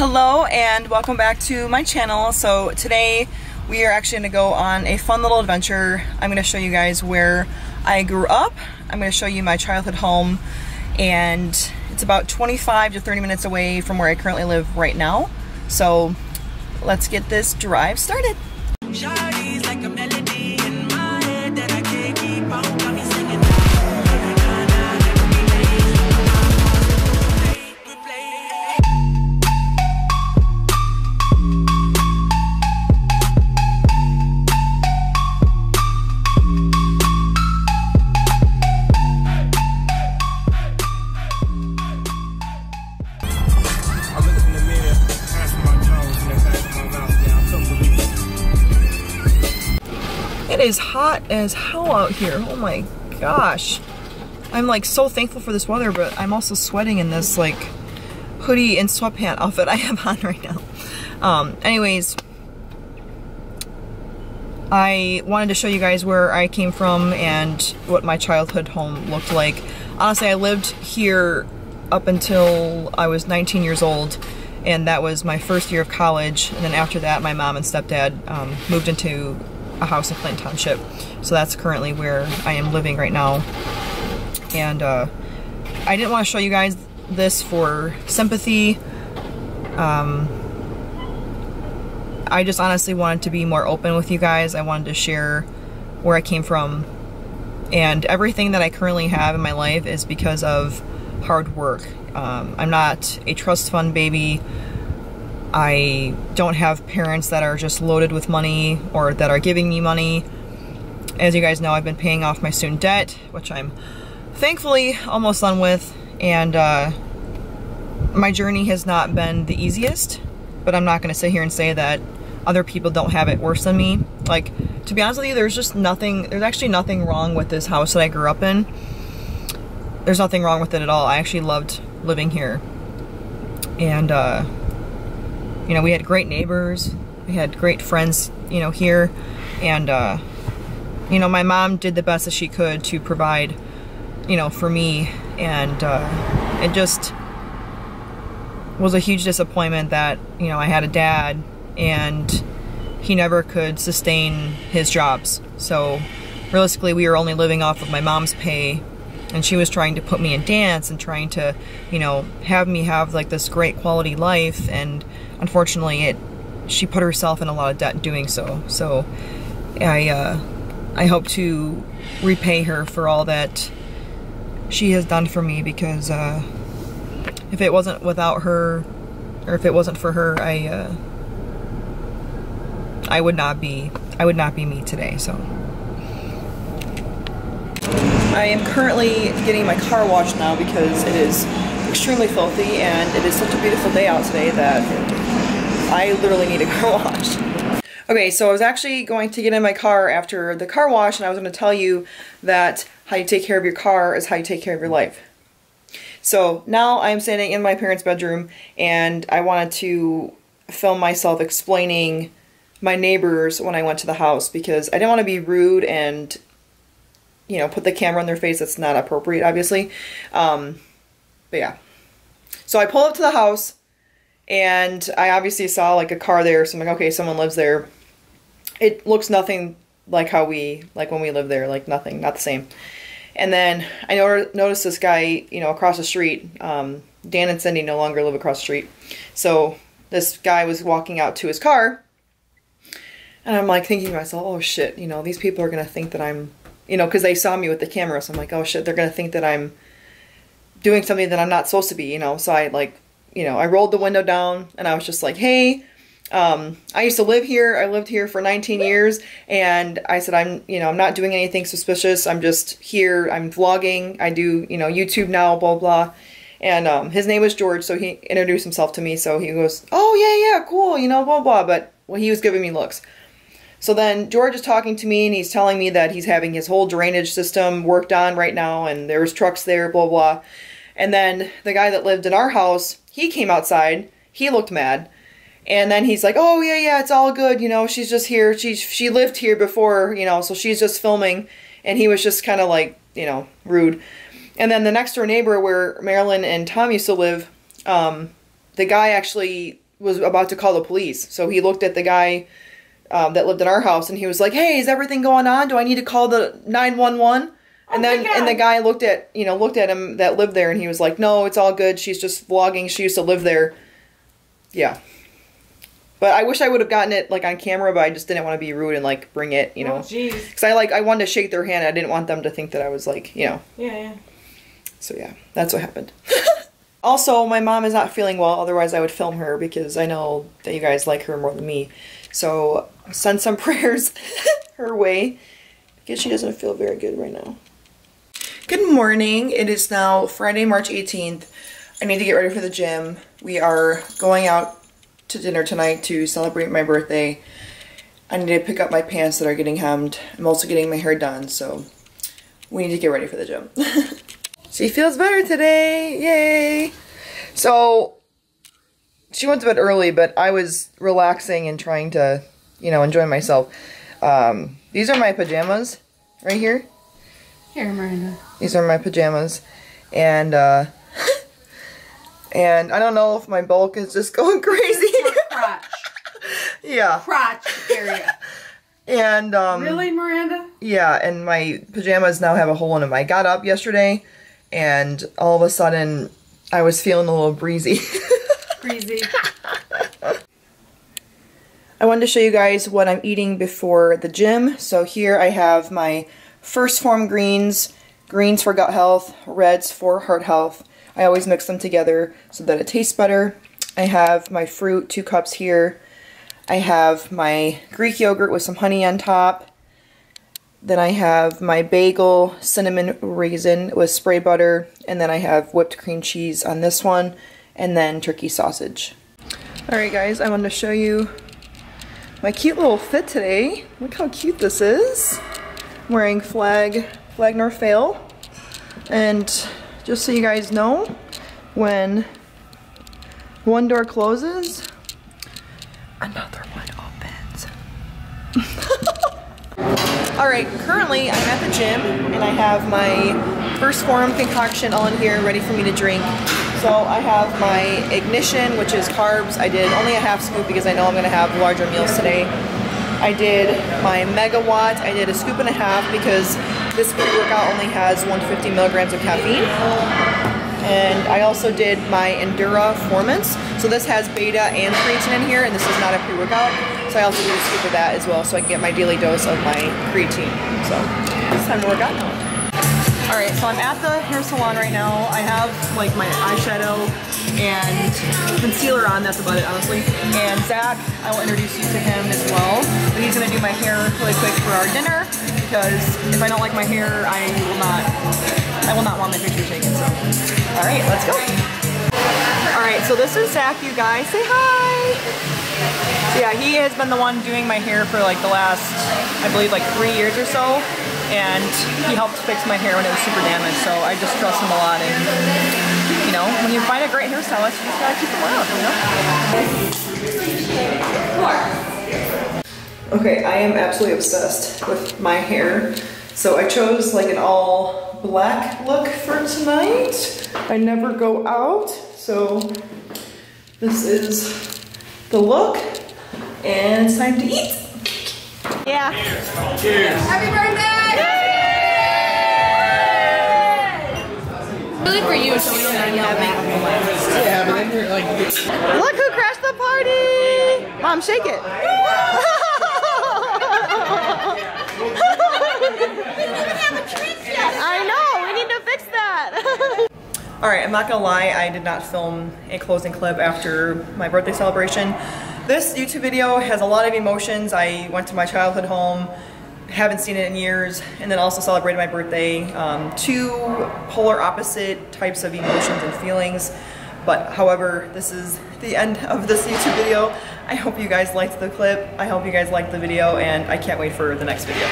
Hello and welcome back to my channel. So today we are actually going to go on a fun little adventure. I'm going to show you guys where I grew up. I'm going to show you my childhood home and it's about 25 to 30 minutes away from where I currently live right now. So let's get this drive started. It is hot as hell out here. Oh my gosh. I'm like so thankful for this weather, but I'm also sweating in this like hoodie and sweatpant outfit I have on right now. Um, anyways, I wanted to show you guys where I came from and what my childhood home looked like. Honestly, I lived here up until I was 19 years old and that was my first year of college and then after that my mom and stepdad um, moved into a house in Clinton Township. So that's currently where I am living right now. And uh, I didn't want to show you guys this for sympathy. Um, I just honestly wanted to be more open with you guys. I wanted to share where I came from. And everything that I currently have in my life is because of hard work. Um, I'm not a trust fund baby. I don't have parents that are just loaded with money or that are giving me money. As you guys know, I've been paying off my student debt, which I'm thankfully almost done with. And uh, my journey has not been the easiest, but I'm not going to sit here and say that other people don't have it worse than me. Like, to be honest with you, there's just nothing, there's actually nothing wrong with this house that I grew up in. There's nothing wrong with it at all. I actually loved living here. And, uh, you know, we had great neighbors, we had great friends, you know, here, and, uh, you know, my mom did the best that she could to provide, you know, for me, and uh, it just was a huge disappointment that, you know, I had a dad and he never could sustain his jobs. So realistically, we were only living off of my mom's pay and she was trying to put me in dance and trying to, you know, have me have like this great quality life and unfortunately, it she put herself in a lot of debt doing so. So I uh, I hope to repay her for all that she has done for me because uh, if it wasn't without her or if it wasn't for her, I uh, I would not be I would not be me today. So. I am currently getting my car washed now because it is extremely filthy and it is such a beautiful day out today that I literally need a car wash. Okay, so I was actually going to get in my car after the car wash and I was going to tell you that how you take care of your car is how you take care of your life. So now I'm standing in my parents' bedroom and I wanted to film myself explaining my neighbors when I went to the house because I didn't want to be rude and you know put the camera on their face that's not appropriate obviously um, but yeah so I pull up to the house and I obviously saw like a car there, so I'm like, okay, someone lives there. It looks nothing like how we, like when we lived there, like nothing, not the same. And then I noticed this guy, you know, across the street. Um, Dan and Cindy no longer live across the street. So this guy was walking out to his car. And I'm like thinking to myself, oh shit, you know, these people are going to think that I'm, you know, because they saw me with the camera. So I'm like, oh shit, they're to think that I'm doing something that I'm not supposed to be, you know. So I like you know, I rolled the window down and I was just like, hey, um, I used to live here. I lived here for 19 years and I said, I'm, you know, I'm not doing anything suspicious. I'm just here. I'm vlogging. I do, you know, YouTube now, blah, blah. And um, his name was George, so he introduced himself to me. So he goes, oh, yeah, yeah, cool, you know, blah, blah. But well, he was giving me looks. So then George is talking to me and he's telling me that he's having his whole drainage system worked on right now and there's trucks there, blah, blah. And then the guy that lived in our house, he came outside. He looked mad. And then he's like, "Oh yeah, yeah, it's all good. You know, she's just here. She she lived here before, you know, so she's just filming." And he was just kind of like, you know, rude. And then the next door neighbor, where Marilyn and Tom used to live, um, the guy actually was about to call the police. So he looked at the guy um, that lived in our house and he was like, "Hey, is everything going on? Do I need to call the 911?" And then and the guy looked at you know looked at him that lived there and he was like, "No, it's all good. She's just vlogging. She used to live there." Yeah. But I wish I would have gotten it like on camera, but I just didn't want to be rude and like bring it, you know. Oh, jeez. Because I like I wanted to shake their hand. I didn't want them to think that I was like, you know. Yeah, yeah. So yeah, that's what happened. also, my mom is not feeling well. Otherwise, I would film her because I know that you guys like her more than me. So send some prayers her way because she doesn't feel very good right now. Good morning. It is now Friday, March 18th. I need to get ready for the gym. We are going out to dinner tonight to celebrate my birthday. I need to pick up my pants that are getting hemmed. I'm also getting my hair done, so we need to get ready for the gym. she feels better today. Yay! So she went to bed early, but I was relaxing and trying to, you know, enjoy myself. Um, these are my pajamas right here. Here, Miranda. These are my pajamas. And, uh, and I don't know if my bulk is just going crazy. crotch. yeah. Crotch area. And, um. Really, Miranda? Yeah, and my pajamas now have a hole in them. I got up yesterday, and all of a sudden, I was feeling a little breezy. Breezy. I wanted to show you guys what I'm eating before the gym. So here I have my 1st Phorm greens, greens for gut health, reds for heart health. I always mix them together so that it tastes better. I have my fruit, two cups here. I have my Greek yogurt with some honey on top. Then I have my bagel cinnamon raisin with spray butter. And then I have whipped cream cheese on this one. And then turkey sausage. Alright guys, I wanted to show you my cute little fit today. Look how cute this is. I'm wearing flag, flag nor fail. And just so you guys know, when one door closes, another one opens. Alright, currently I'm at the gym and I have my 1st Phorm concoction all in here ready for me to drink. So I have my ignition, which is carbs. I did only a half scoop because I know I'm going to have larger meals today. I did my megawatt. I did a scoop and a half because this pre-workout only has 150 milligrams of caffeine. And I also did my Endura Formance. So this has beta and creatine in here, and this is not a pre-workout. So I also did a scoop of that as well, so I can get my daily dose of my creatine. So it's time to work out now. Alright, so I'm at the hair salon right now. I have like my eyeshadow and concealer on, that's about it honestly. And Zach, I will introduce you to him as well. But he's gonna do my hair really quick for our dinner because if I don't like my hair, I will not I will not want my picture taken. So alright, let's go. Alright, so this is Zach, you guys. Say hi! So yeah, he has been the one doing my hair for like the last, I believe like three years or so and he helped fix my hair when it was super damaged, so I just trust him a lot. And you know, when you find a great hairstylist, you just gotta keep them around, you know. Okay, I am absolutely obsessed with my hair, so I chose like an all black look for tonight. I never go out, so this is the look, and it's time to eat. Yeah. Cheers. Happy birthday! Really for you, so we don't have Yeah, but then you're like. Look who crashed the party! Mom, shake it. I know, we need to fix that. Alright, I'm not gonna lie, I did not film a closing clip after my birthday celebration. This YouTube video has a lot of emotions. I went to my childhood home, haven't seen it in years, and then also celebrated my birthday. Um, two polar opposite types of emotions and feelings. But however, this is the end of this YouTube video. I hope you guys liked the clip. I hope you guys liked the video, and I can't wait for the next video.